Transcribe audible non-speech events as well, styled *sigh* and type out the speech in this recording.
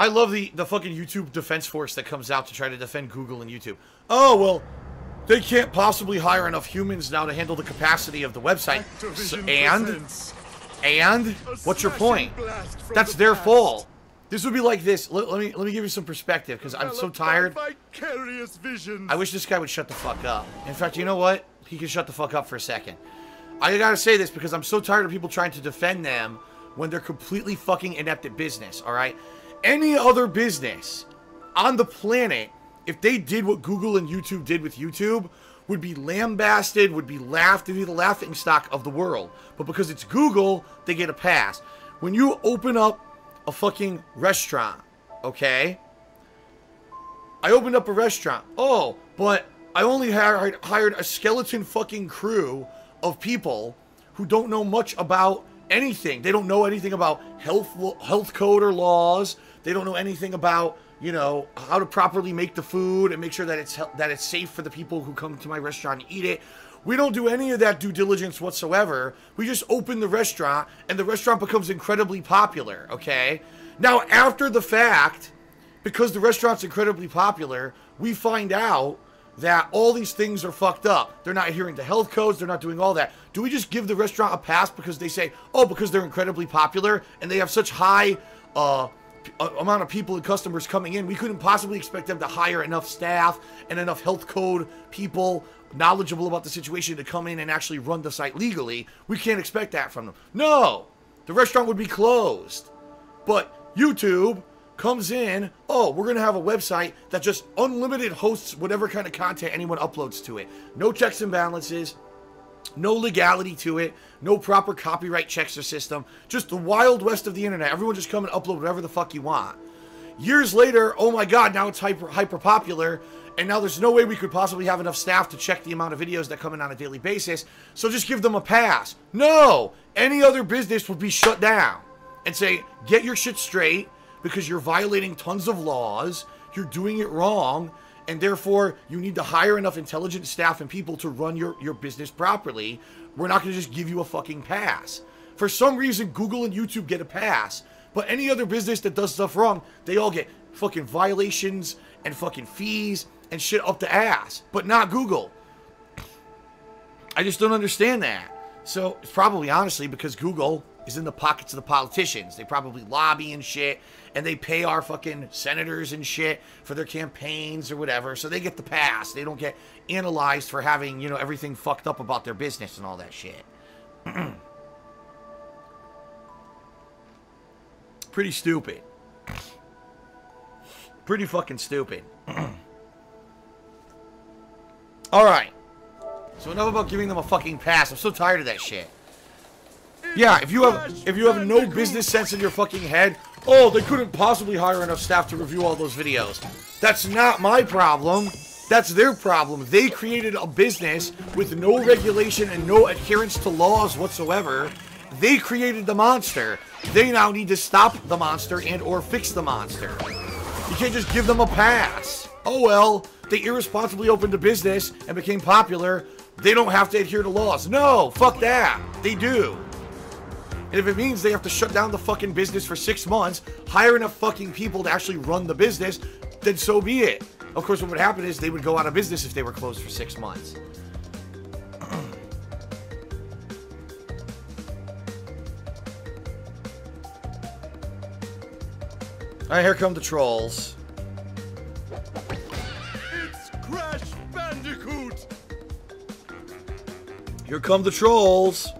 I love the the fucking YouTube defense force that comes out to try to defend Google and YouTube. Oh well, they can't possibly hire enough humans now to handle the capacity of the website. So, and and what's your point? That's their fault. This would be like this. Let, let me let me give you some perspective because I'm so tired. I wish this guy would shut the fuck up. In fact, you know what? He can shut the fuck up for a second. I gotta say this because I'm so tired of people trying to defend them when they're completely fucking inept at business. All right. Any other business on the planet, if they did what Google and YouTube did with YouTube, would be lambasted, would be laughed, to be the laughing stock of the world. But because it's Google, they get a pass. When you open up a fucking restaurant, okay? I opened up a restaurant. Oh, but I only hired, hired a skeleton fucking crew of people who don't know much about anything. They don't know anything about health health code or laws. They don't know anything about you know how to properly make the food and make sure that it's that it's safe for the people who come to my restaurant and eat it. We don't do any of that due diligence whatsoever. We just open the restaurant and the restaurant becomes incredibly popular, okay? Now, after the fact, because the restaurant's incredibly popular, we find out that all these things are fucked up. They're not adhering to health codes, they're not doing all that. Do we just give the restaurant a pass because they say, oh, because they're incredibly popular and they have such high uh, amount of people and customers coming in, we couldn't possibly expect them to hire enough staff and enough health code people knowledgeable about the situation to come in and actually run the site legally. We can't expect that from them. No, the restaurant would be closed. But YouTube comes in, oh, we're going to have a website that just unlimited hosts whatever kind of content anyone uploads to it. No checks and balances, no legality to it, no proper copyright checks or system. Just the wild west of the internet. Everyone just come and upload whatever the fuck you want. Years later, oh my god, now it's hyper hyper popular, and now there's no way we could possibly have enough staff to check the amount of videos that come in on a daily basis. So just give them a pass. No, any other business would be shut down and say, get your shit straight because you're violating tons of laws, you're doing it wrong, and therefore you need to hire enough intelligent staff and people to run your, your business properly. We're not going to just give you a fucking pass. For some reason, Google and YouTube get a pass, but any other business that does stuff wrong, they all get fucking violations and fucking fees and shit up the ass, but not Google. I just don't understand that. So it's probably honestly because Google is in the pockets of the politicians. They probably lobby and shit, and they pay our fucking senators and shit for their campaigns or whatever. So they get the pass. They don't get analyzed for having, you know, everything fucked up about their business and all that shit. *clears throat* Pretty stupid. Pretty fucking stupid. *clears throat* Alright. So enough about giving them a fucking pass. I'm so tired of that shit. Yeah, if you have if you have no business sense in your fucking head, oh, they couldn't possibly hire enough staff to review all those videos. That's not my problem. That's their problem. They created a business with no regulation and no adherence to laws whatsoever. They created the monster. They now need to stop the monster and or fix the monster. You can't just give them a pass. Oh well, they irresponsibly opened a business and became popular. They don't have to adhere to laws. No, fuck that. They do. And if it means they have to shut down the fucking business for six months, hire enough fucking people to actually run the business, then so be it. Of course, what would happen is they would go out of business if they were closed for six months. Alright, here come the trolls. It's Crash Bandicoot! Here come the trolls.